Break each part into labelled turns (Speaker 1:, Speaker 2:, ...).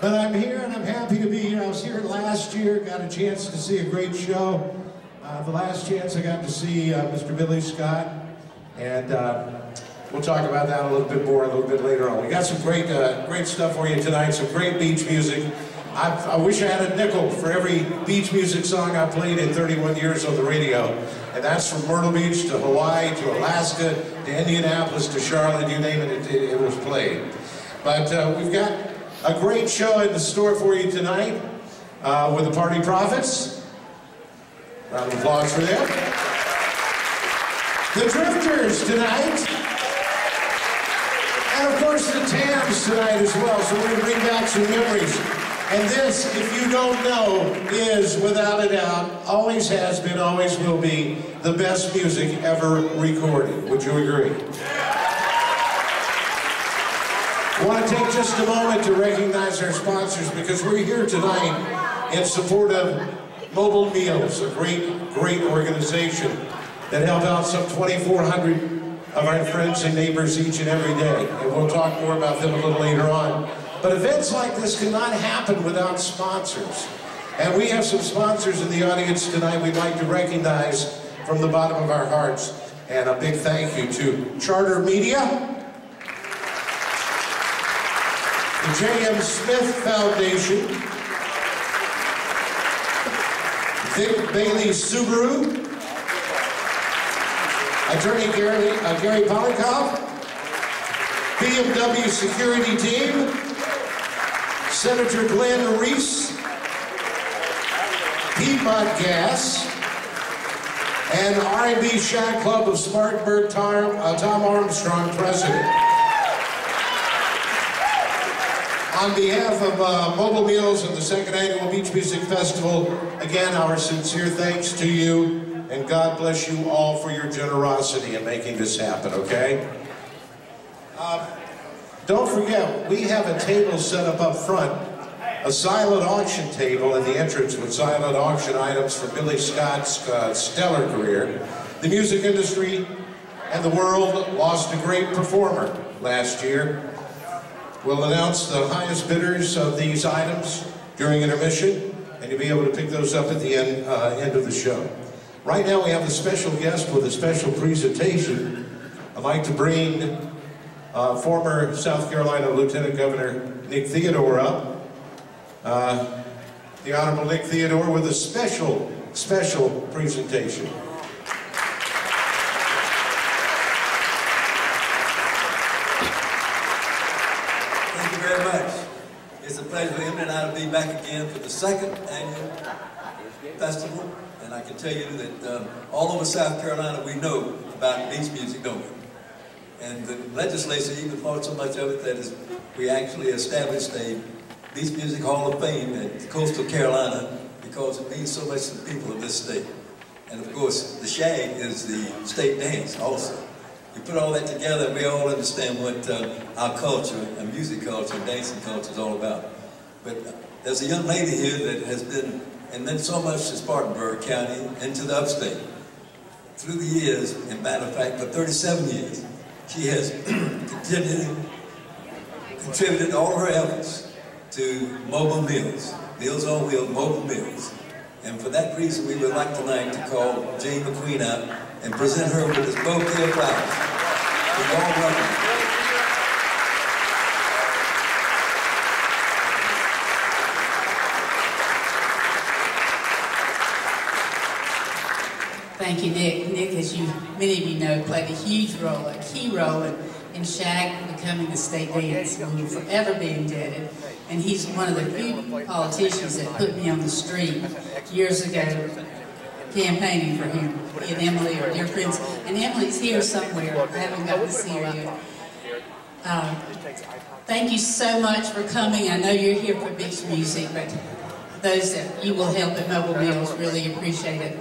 Speaker 1: But I'm here and I'm happy to be here. I was here last year, got a chance to see a great show. Uh, the last chance I got to see uh, Mr. Billy Scott, and uh, we'll talk about that a little bit more a little bit later on. We got some great, uh, great stuff for you tonight, some great beach music. I, I, wish I had a nickel for every beach music song I played in 31 years on the radio. And that's from Myrtle Beach to Hawaii to Alaska to Indianapolis to Charlotte, you name it, it, it was played. But uh, we've got a great show in the store for you tonight uh, with the Party Prophets. Round of applause for them. The Drifters tonight. And of course the Tams tonight as well, so we're going to bring back some memories. And this, if you don't know, is without a doubt, always has been, always will be, the best music ever recorded. Would you agree? I want to take just a moment to recognize our sponsors because we're here tonight in support of Mobile Meals, a great, great organization that help out some 2,400 of our friends and neighbors each and every day. And we'll talk more about them a little later on. But events like this cannot happen without sponsors. And we have some sponsors in the audience tonight we'd like to recognize from the bottom of our hearts. And a big thank you to Charter Media, the J.M. Smith Foundation, Vic Bailey Subaru, Attorney Gary, uh, Gary Poliakoff, BMW Security Team, Senator Glenn Reese, Piedmont Gas, and R&B Shag Club of Spartanburg, Tom, uh, Tom Armstrong, President. On behalf of uh, Mobile Meals and the second annual Beach Music Festival, again, our sincere thanks to you, and God bless you all for your generosity in making this happen, okay? Uh, don't forget, we have a table set up up front, a silent auction table in the entrance with silent auction items from Billy Scott's uh, stellar career. The music industry and the world lost a great performer last year. We'll announce the highest bidders of these items during intermission, and you'll be able to pick those up at the end, uh, end of the show. Right now we have a special guest with a special presentation. I'd like to bring uh, former South Carolina Lieutenant Governor Nick Theodore up. Uh, the Honorable Nick Theodore with a special, special presentation.
Speaker 2: Thank you very much. For him and I to be back again for the second annual festival. And I can tell you that um, all over South Carolina we know about beach music, don't we? And the legislature even thought so much of it that is, we actually established a Beach Music Hall of Fame at coastal Carolina because it means so much to the people of this state. And of course, the shag is the state dance also. You put all that together, we all understand what uh, our culture, and music culture, and dancing culture is all about. But there's a young lady here that has been, and meant so much to Spartanburg County and to the upstate. Through the years, in matter of fact, for 37 years, she has continued, contributed all her efforts to mobile meals, Meals on Wheels, mobile meals. And for that reason, we would like tonight to call Jane McQueen out and present her with this bouquet of flowers. We're all welcome.
Speaker 3: Thank you, Nick. Nick, as you many of you know, played a huge role, a key role in, in Shag becoming the state dance. And will forever be indebted. And he's one of the few politicians that put me on the street years ago campaigning for him. He and Emily are dear friends. And Emily's here somewhere. I haven't gotten to see her yet. Um, thank you so much for coming. I know you're here for beach music, but those that you will help at Mobile Meals really appreciate it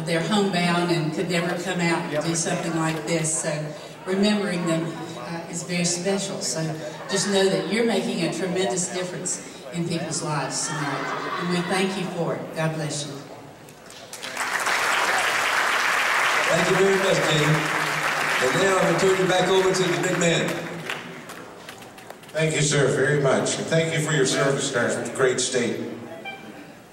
Speaker 3: they're homebound and could never come out and do something like this. So remembering them uh, is very special. So just know that you're making a tremendous difference in people's lives tonight. And we thank you for it. God bless you.
Speaker 2: Thank you very much, Jane. And now I'm going to turn you back over to the big man.
Speaker 1: Thank you, sir, very much. And thank you for your service to our great state.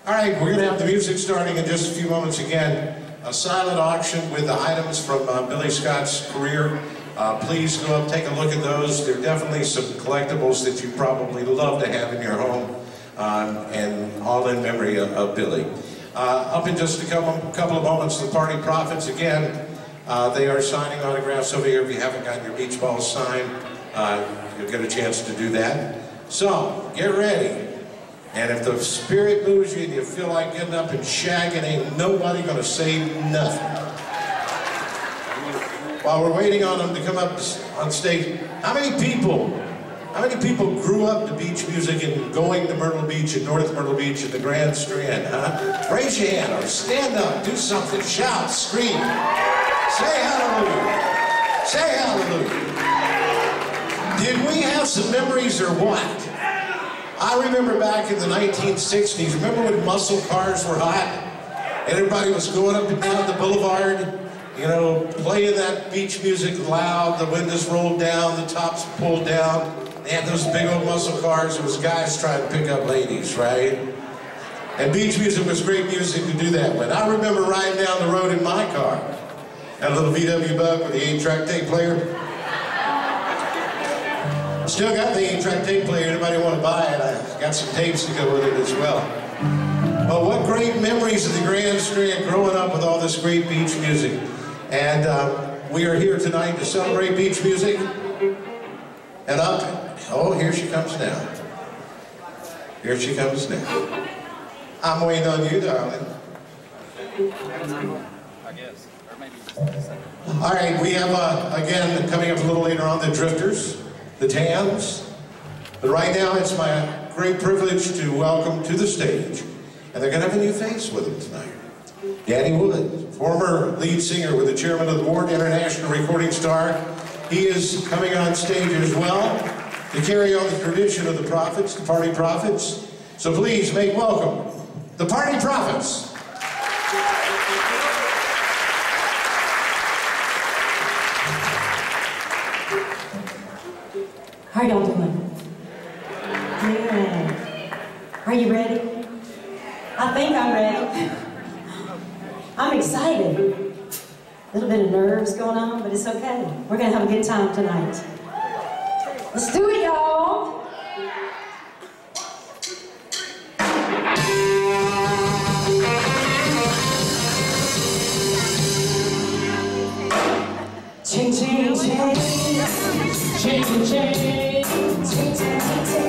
Speaker 1: All right, we're going to have the music starting in just a few moments again. A silent auction with the items from uh, Billy Scott's career. Uh, please go up, take a look at those. There are definitely some collectibles that you probably love to have in your home, um, and all in memory of, of Billy. Uh, up in just a couple, couple of moments, the Party Prophets again. Uh, they are signing autographs over here. If you haven't gotten your beach ball signed, uh, you'll get a chance to do that. So, get ready. And if the spirit moves you and you feel like getting up and shagging, ain't nobody gonna say nothing. While we're waiting on them to come up on stage, how many people, how many people grew up to beach music and going to Myrtle Beach and North Myrtle Beach and the Grand Strand, huh? Raise your hand or stand up, do something, shout, scream. Say hallelujah. Say hallelujah. Did we have some memories or what? I remember back in the 1960s, remember when muscle cars were hot? And everybody was going up and down the boulevard, you know, playing that beach music loud, the windows rolled down, the tops pulled down. They had those big old muscle cars. It was guys trying to pick up ladies, right? And beach music was great music to do that with. I remember riding down the road in my car. Had a little VW Bug with the 8-track tape player. Still got the 8-track tape player. Anybody want to buy it? I got some tapes to go with it as well. But what great memories of the Grand Strand growing up with all this great beach music. And uh, we are here tonight to celebrate beach music. And up, oh, here she comes now. Here she comes now. I'm waiting on you, darling.
Speaker 4: I guess. Or maybe
Speaker 1: All right, we have, uh, again, coming up a little later on, the Drifters, the Tams. But right now, it's my great privilege to welcome to the stage, and they're going to have a new face with them tonight. Danny Wood, former lead singer with the chairman of the board, international recording star. He is coming on stage as well to carry on the tradition of the prophets, the party prophets. So please make welcome the party prophets.
Speaker 5: How y'all doing? Good. Are you ready? I think I'm ready. I'm excited. A little bit of nerves going on, but it's okay. We're going to have a good time tonight. Let's do it, y'all. Ching, ching, ching. Ching, ching, ching. Ching,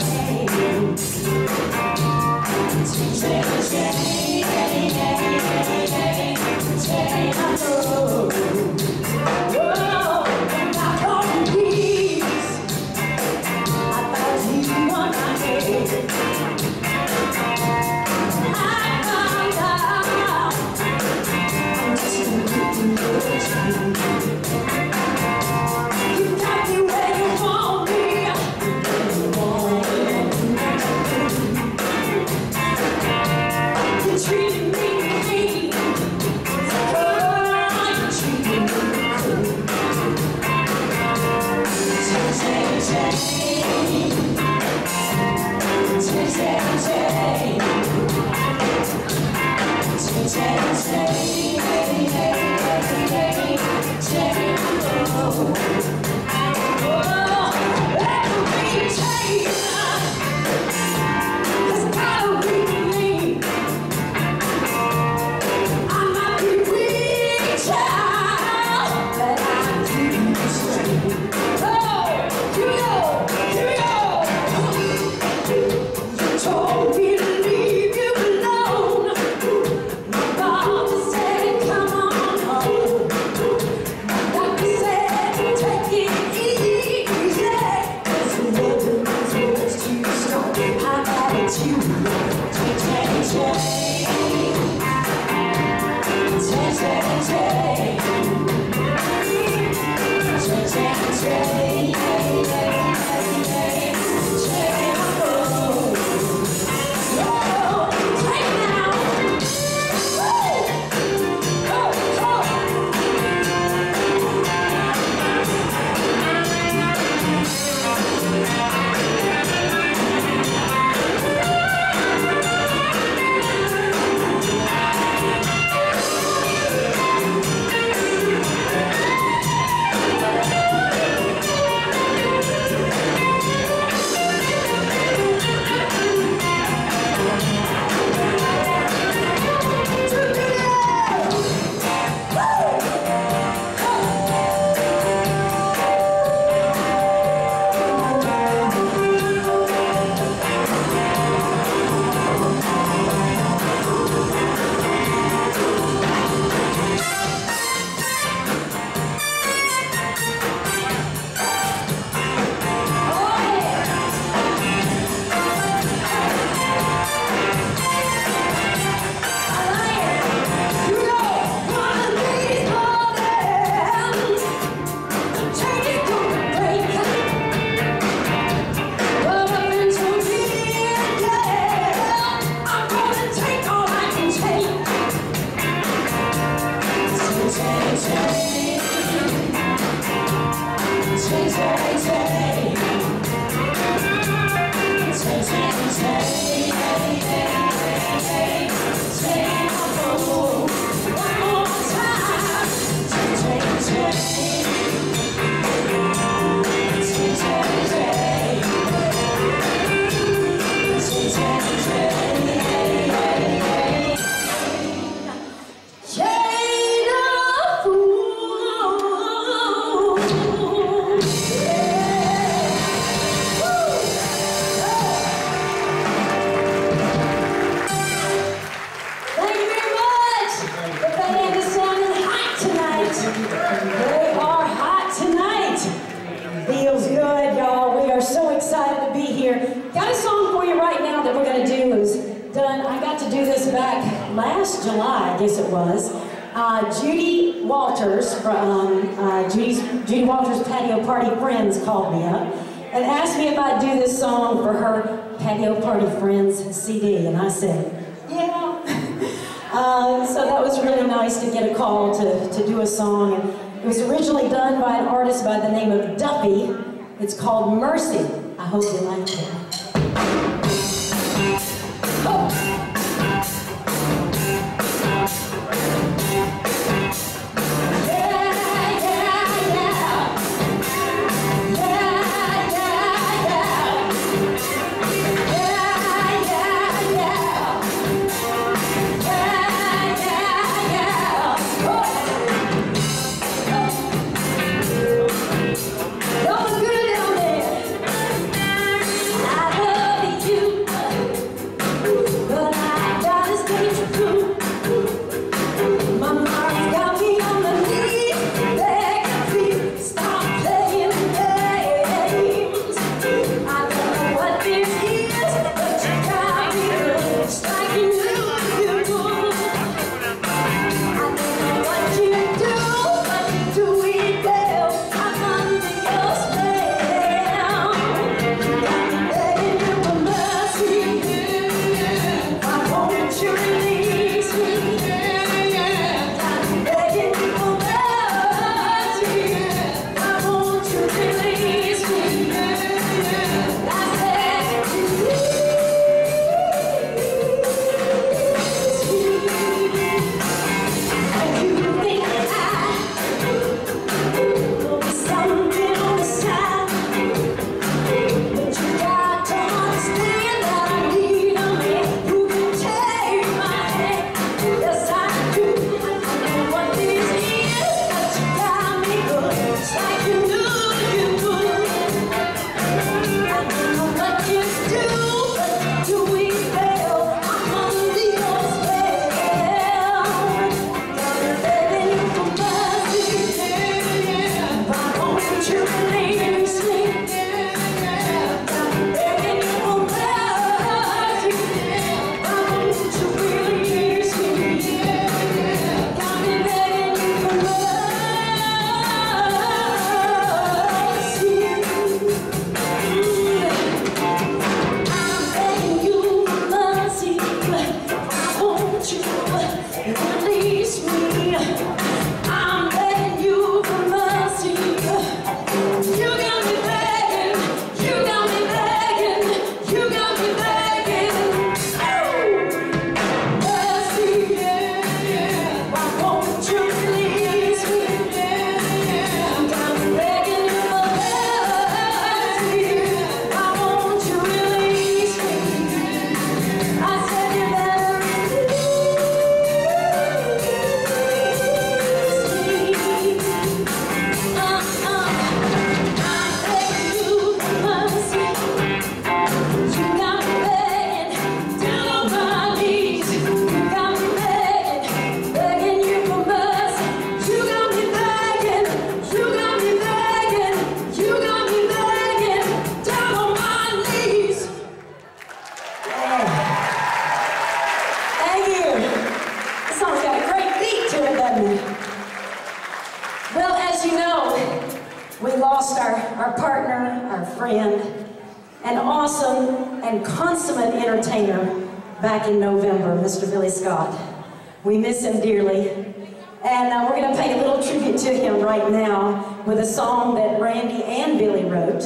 Speaker 4: Randy and Billy wrote,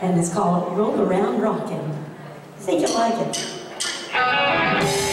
Speaker 4: and it's called Roll Around Rockin'. Think if you like it.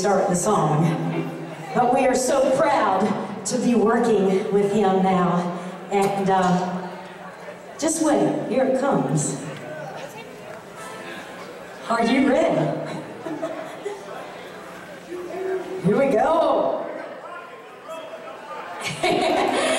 Speaker 5: start the song. But we are so proud to be working with him now. And uh, just wait, here it comes. Are you ready? here we go.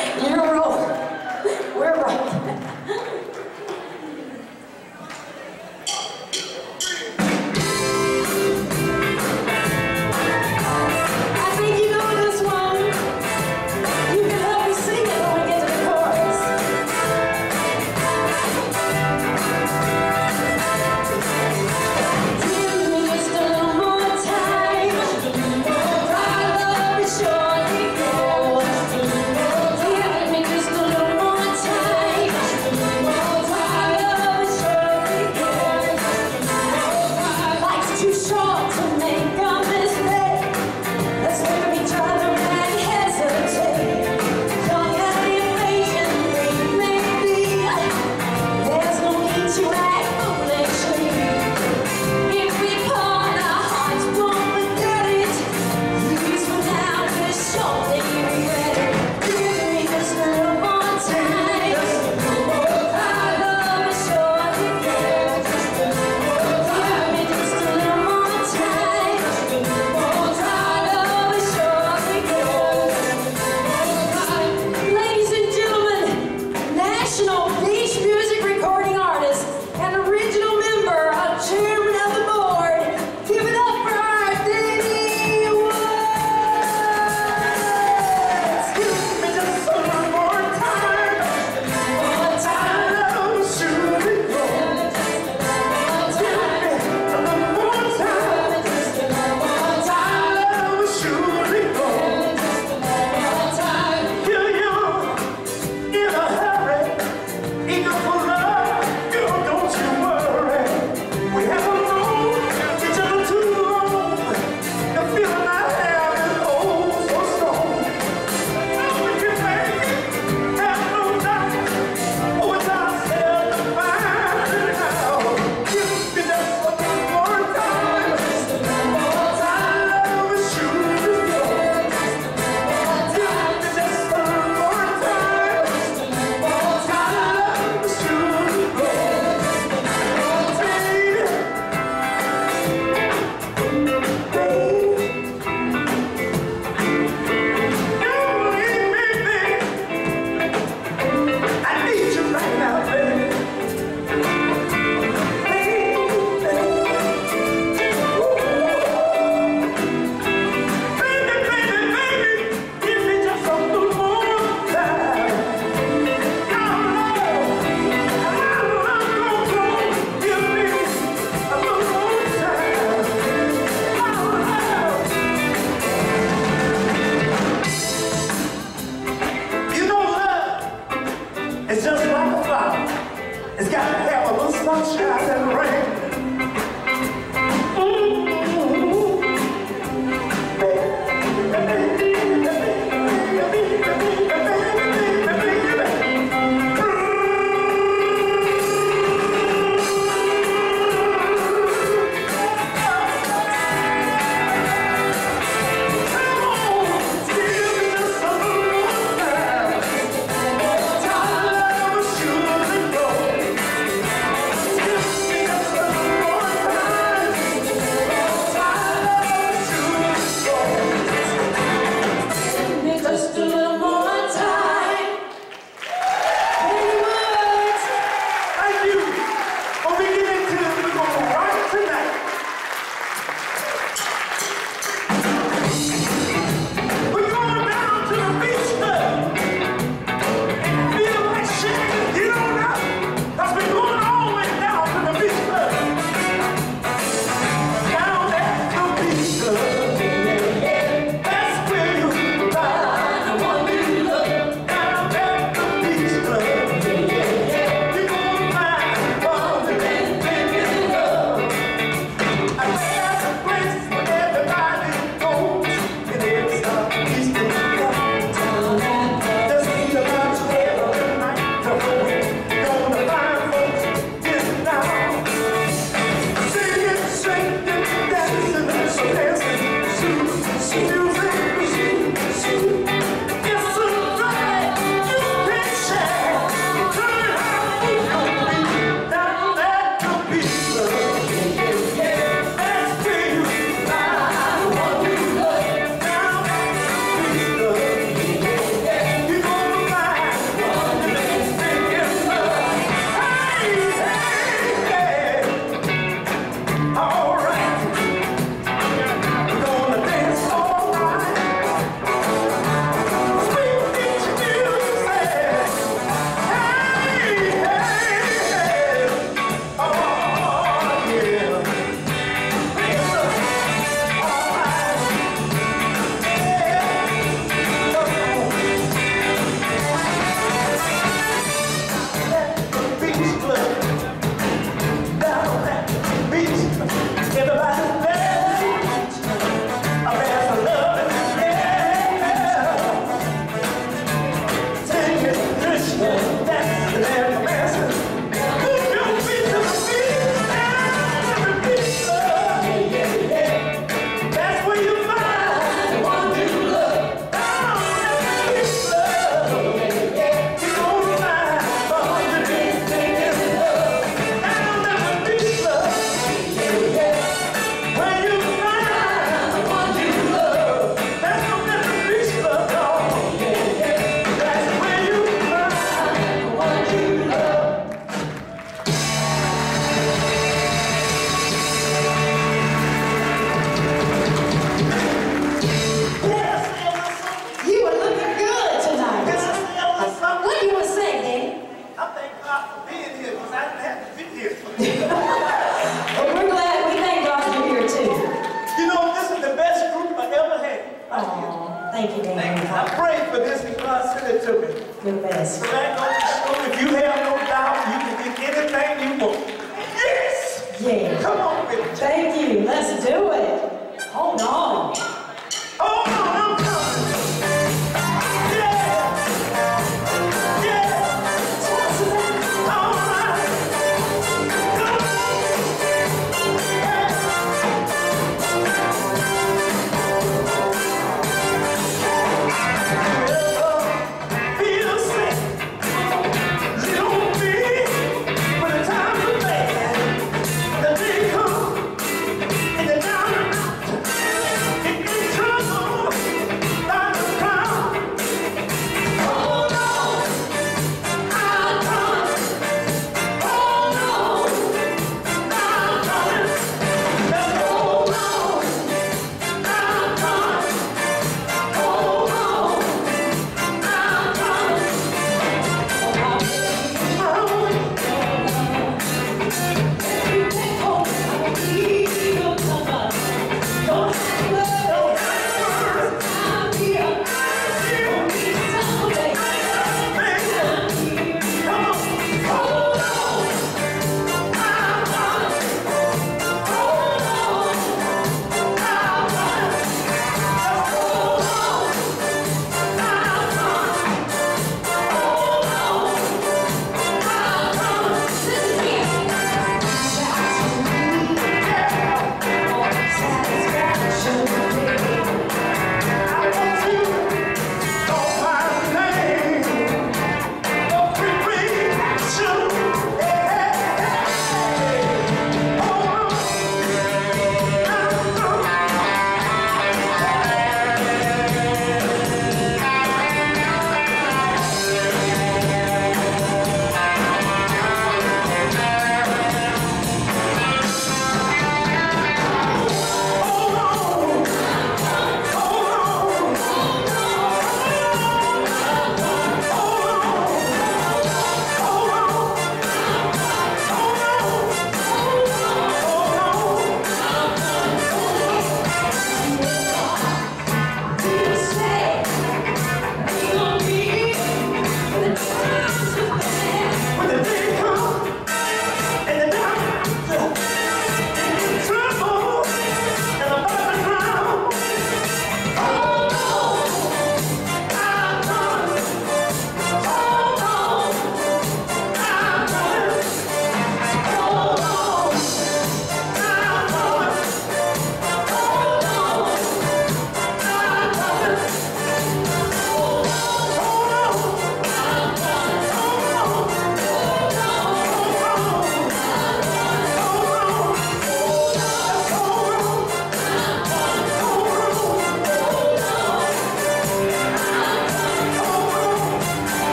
Speaker 5: your best. So that goes to. If you have no doubt, you can get anything you want. Yes!
Speaker 6: Yeah.
Speaker 5: Come on, baby.
Speaker 6: Thank you. Let's do it.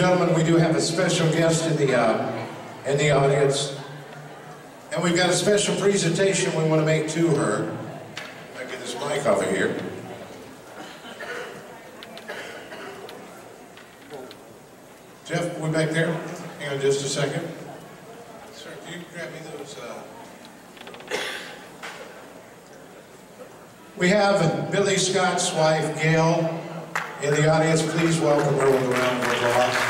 Speaker 1: gentlemen, we do have a special guest in the, uh, in the audience. And we've got a special presentation we want to make to her. I get this mic over here. Jeff, we back there? Hang on just a second. Sir, can you grab me those? Uh... We have Billy Scott's wife, Gail, in the audience. Please welcome her with a round of applause.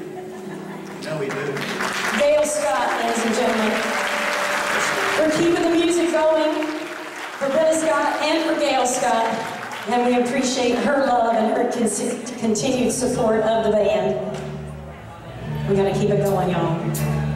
Speaker 7: No, we do.
Speaker 6: Gail Scott, ladies and gentlemen. We're keeping the music going for Brenda Scott and for Gail Scott, and we appreciate her love and her con continued support of the band. We're going to keep it going, y'all.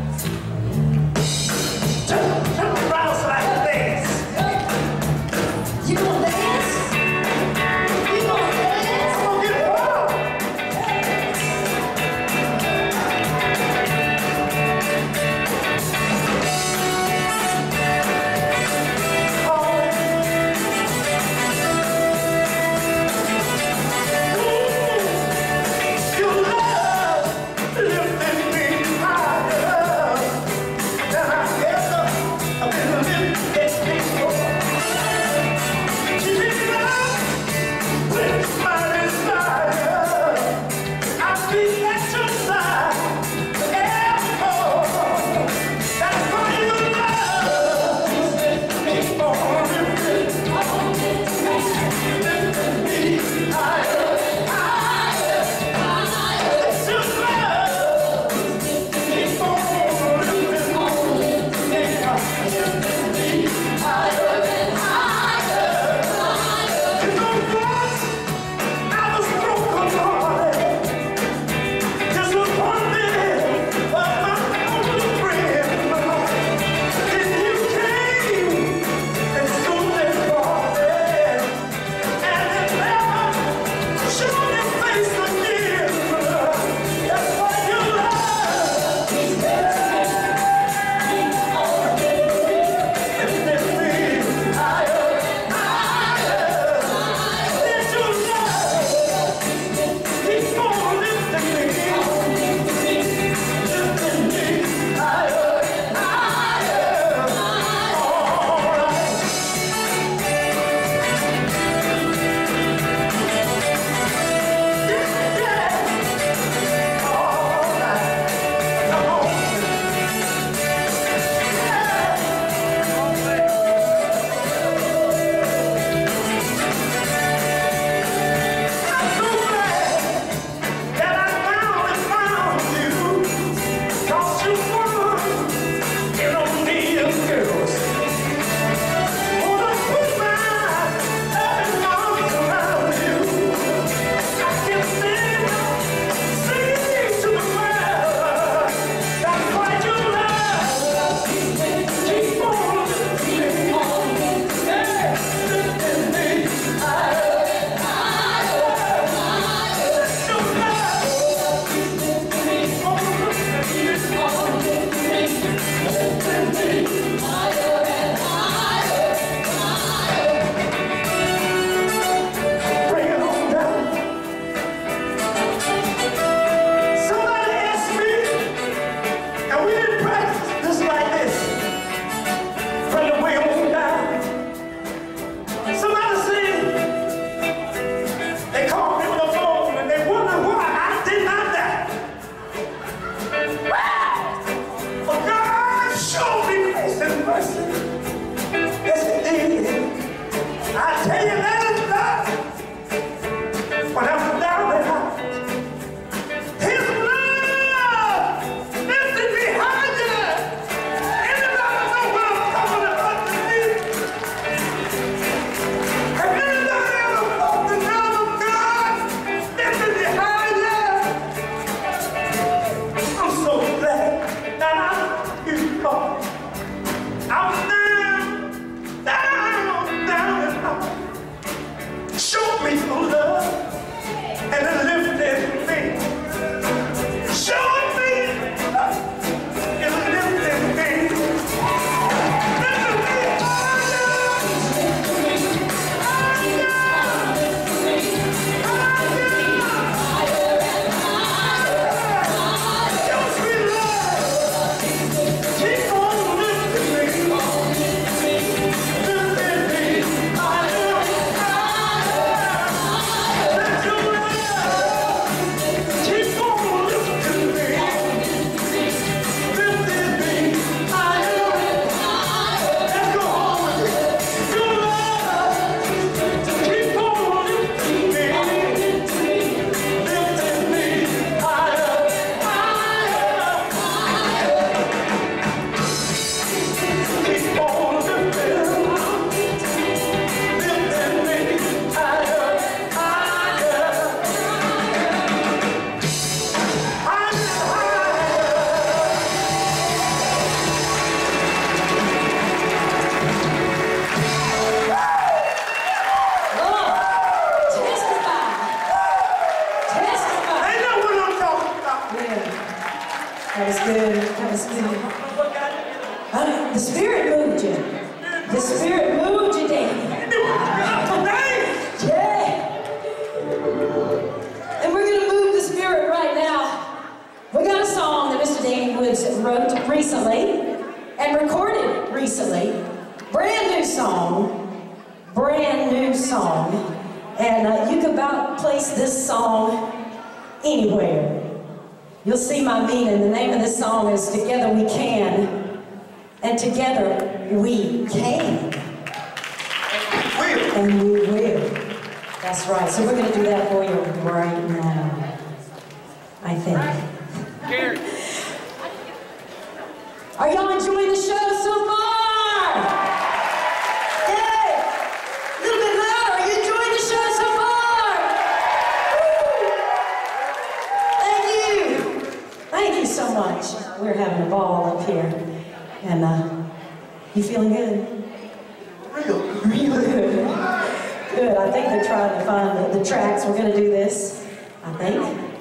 Speaker 8: I
Speaker 5: think.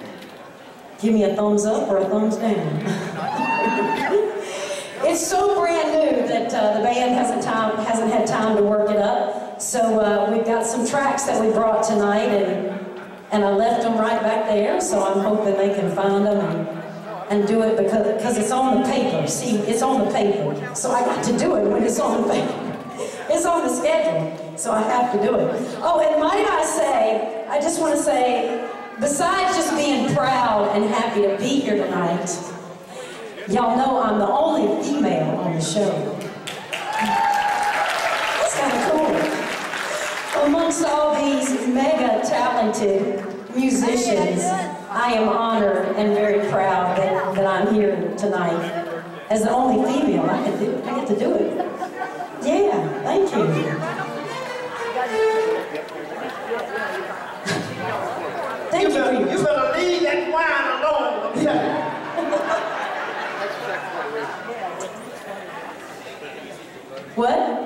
Speaker 5: Give me a thumbs up or a thumbs down. it's so brand new that uh, the band hasn't time hasn't had time to work it up. So uh, we've got some tracks that we brought tonight, and and I left them right back there. So I'm hoping they can find them and and do it because because it's on the paper. See, it's on the paper. So I got to do it when it's on the paper. It's on the schedule, so I have to do it. Oh, and might I say, I just want to say, besides just being proud and happy to be here tonight, y'all know I'm the only female on the show. That's kind of cool. Amongst all these mega talented musicians, I am honored and very proud that, that I'm here tonight as the only female. I get to, I get to do it. Yeah, thank you. You. for your-
Speaker 6: You better leave that wine alone. Yeah.
Speaker 5: What?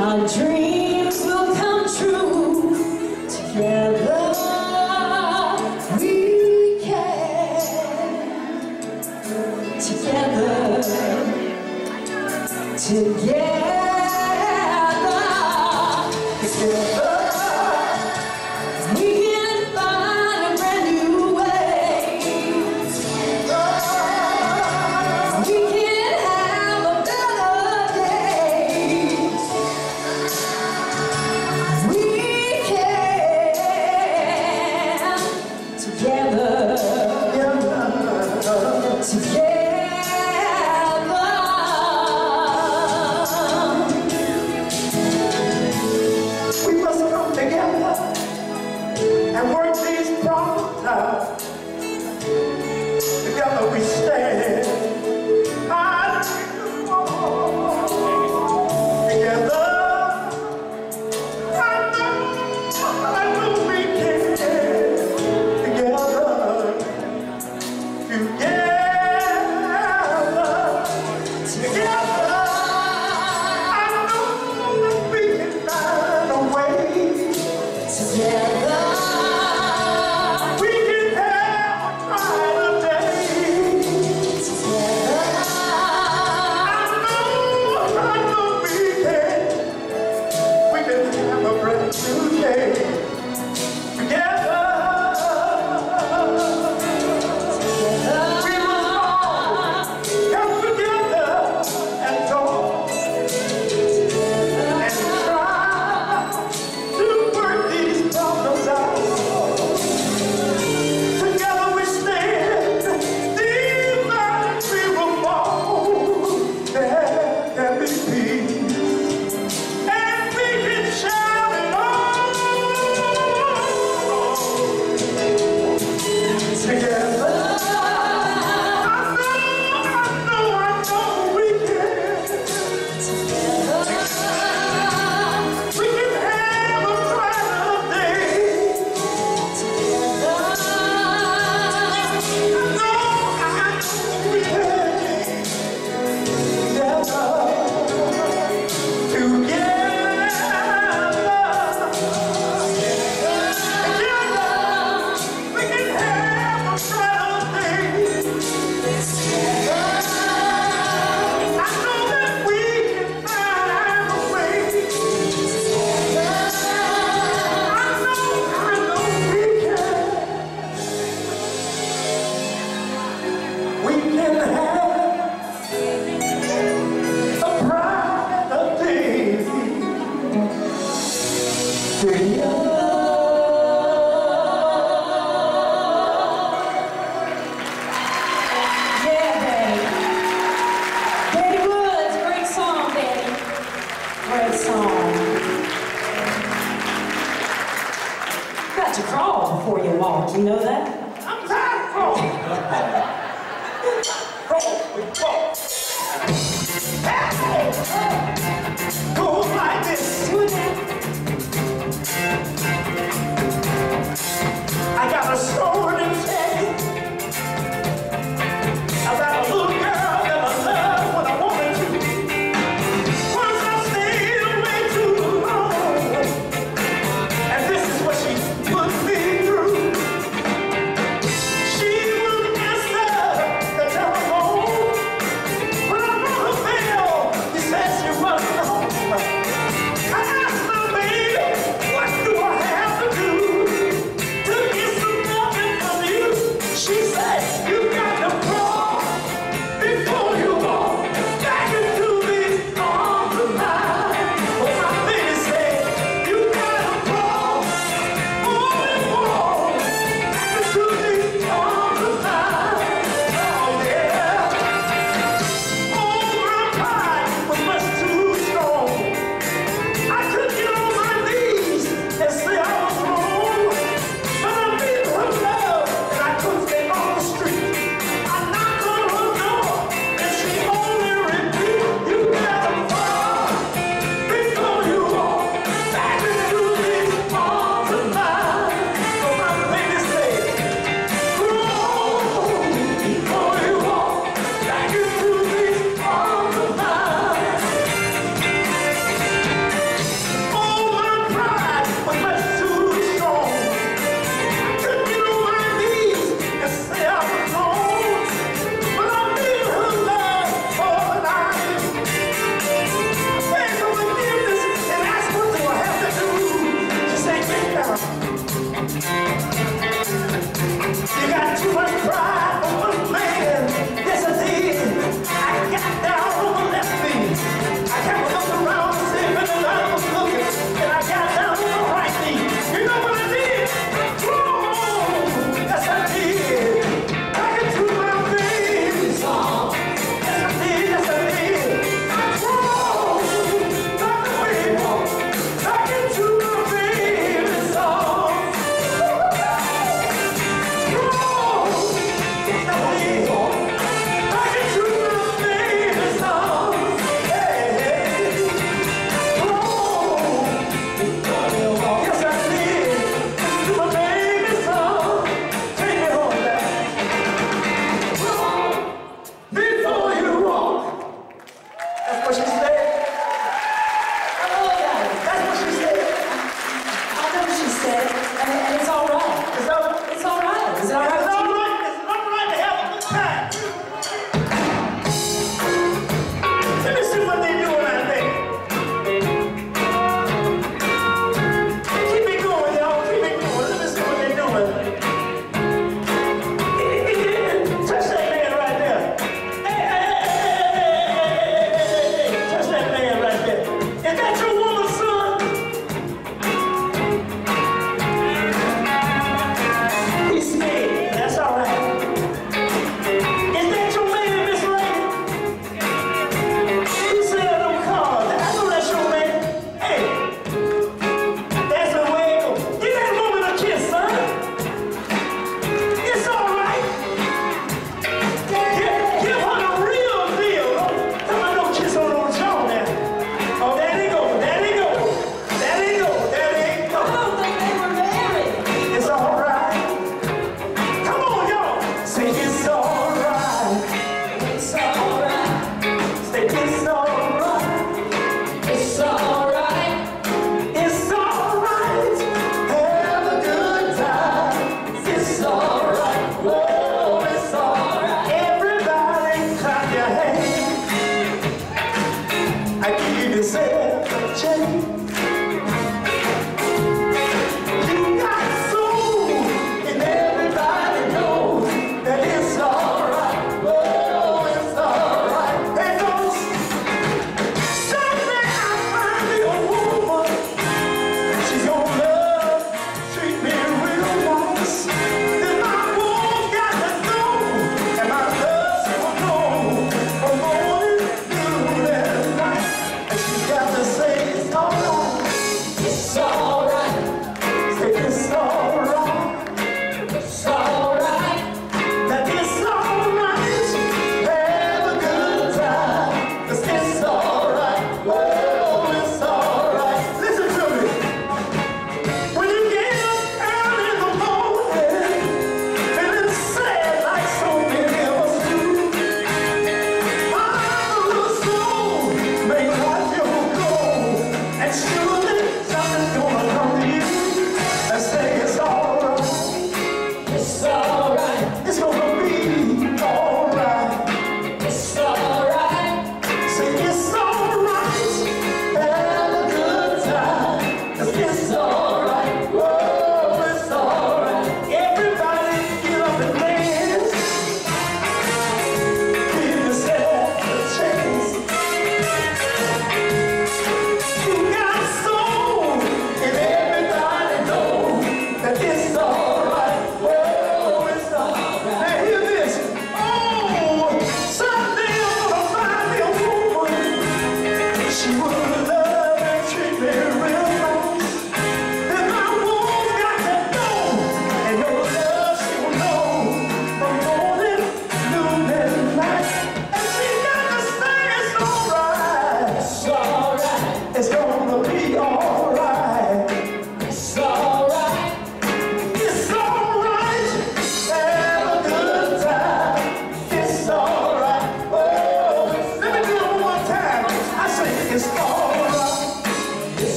Speaker 5: Our dreams